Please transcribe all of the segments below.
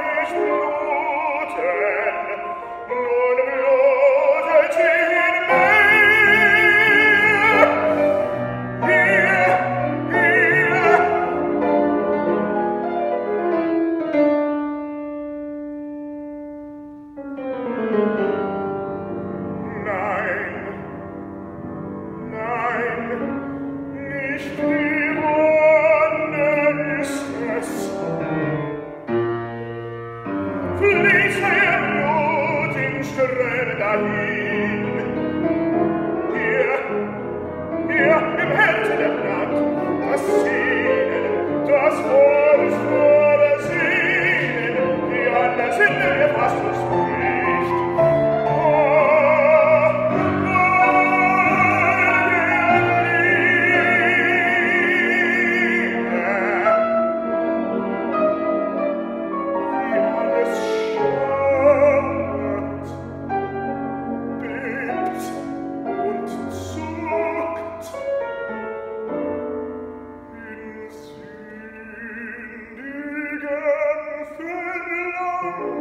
nicht nur Maria. Bye.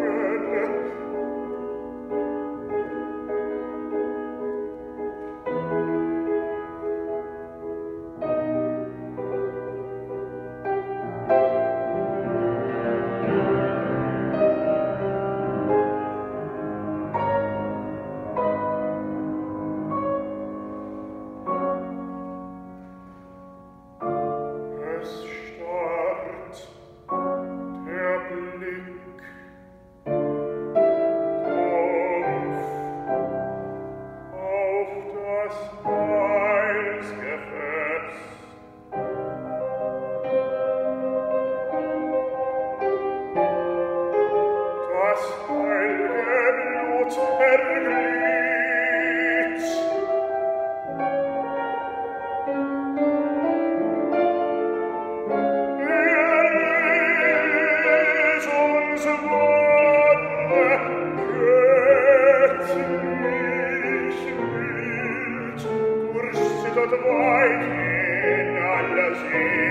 alla sera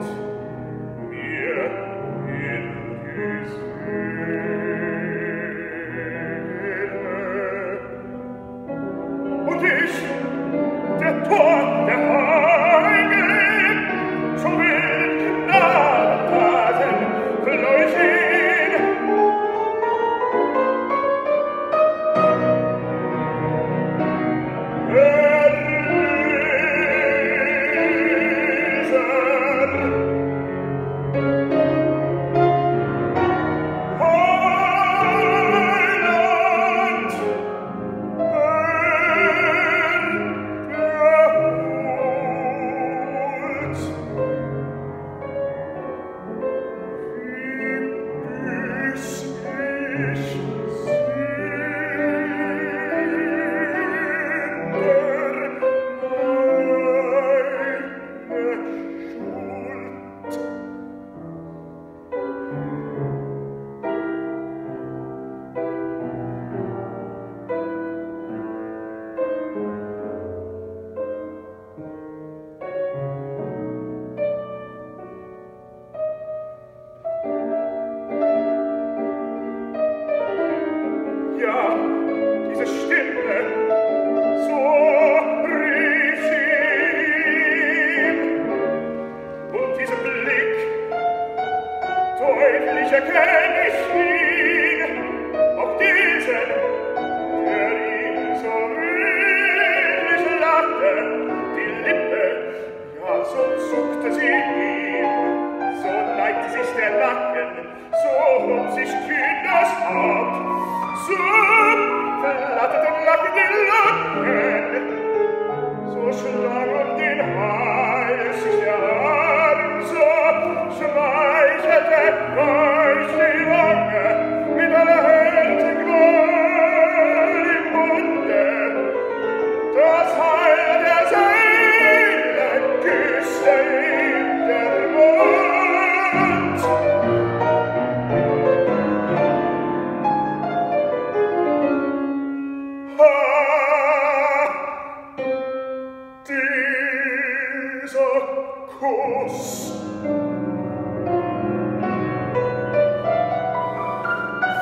Lord. Christ.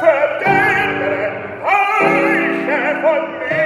Vergeben, Eiche von mir,